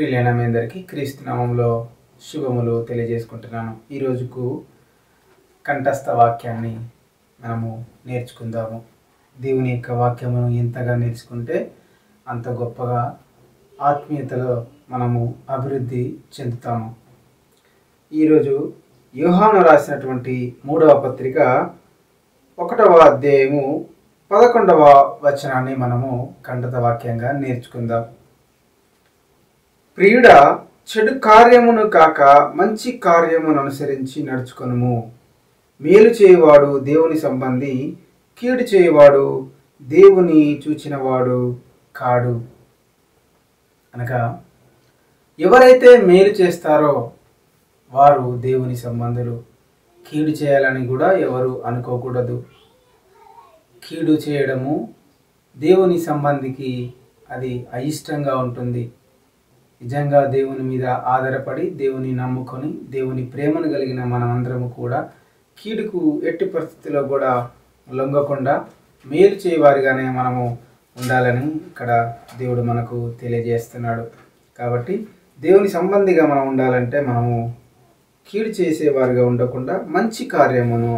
ప్రియులైన మీ అందరికీ క్రీస్తునామంలో శుభములు తెలియజేసుకుంటున్నాను. ఈ రోజుకు కంఠస్థ వాక్యాన్ని మనము నేర్చుకుందాము. దేవుని యొక్క వాక్యమును ఎంతగా నేర్చుకుంటే అంత గొప్పగా ఆత్మీయతలో మనము అభివృద్ధి చెందుతాము. ఈరోజు యోహాను రాసినటువంటి మూడవ పత్రిక ఒకటవ అధ్యాయము పదకొండవ వచనాన్ని మనము కంఠత వాక్యంగా నేర్చుకుందాం. ప్రియుడ చెడు కార్యమును కాక మంచి కార్యమును అనుసరించి నడుచుకొనుము. మేలు చేయవాడు దేవుని సంబంధి కీడు చేయవాడు దేవుని చూచినవాడు కాడు. అనగా ఎవరైతే మేలు చేస్తారో వారు దేవుని సంబంధులు. కీడు చేయాలని కూడా ఎవరు అనుకోకూడదు. కీడు చేయడము దేవుని సంబంధికి అది అయిష్టంగా ఉంటుంది. నిజంగా దేవుని మీద ఆధారపడి దేవుని నమ్ముకొని దేవుని ప్రేమను కలిగిన మనమందరము కూడా కీడుకు ఎట్టి పరిస్థితిలో కూడా లొంగకుండా మేలు చేయవారిగానే మనము ఉండాలని ఇక్కడ దేవుడు మనకు తెలియజేస్తున్నాడు. కాబట్టి దేవుని సంబంధిగా మనం ఉండాలంటే మనము కీడు చేసేవారిగా ఉండకుండా మంచి కార్యమును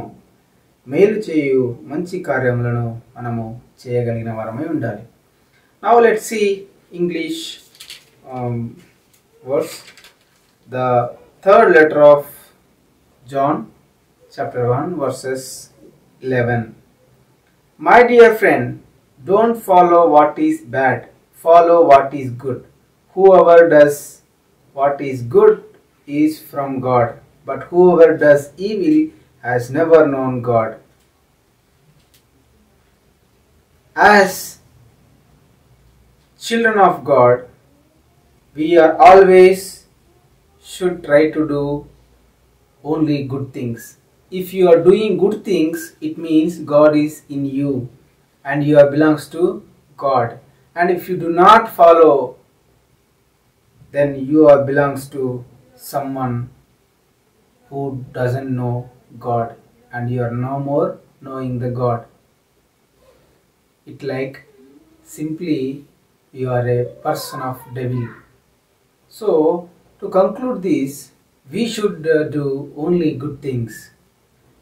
మేలు చేయు మంచి కార్యములను మనము చేయగలిగిన వారమై ఉండాలి. Now let see English um, verse, the third letter of John, chapter 1, verses 11. My dear friend, don't follow what is bad, follow what is good. Whoever does what is good is from God, but whoever does evil has never known God. As children of God, we are always should try to do only good things. If you are doing good things, it means God is in you and you are belongs to God. And if you do not follow, then you are belongs to someone who doesn't know God and you are no more knowing the God. It like simply you are a person of devil. So to conclude this, we should uh, do only good things,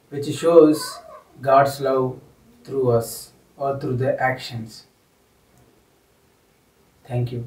which shows God's love through us or through the actions. Thank you.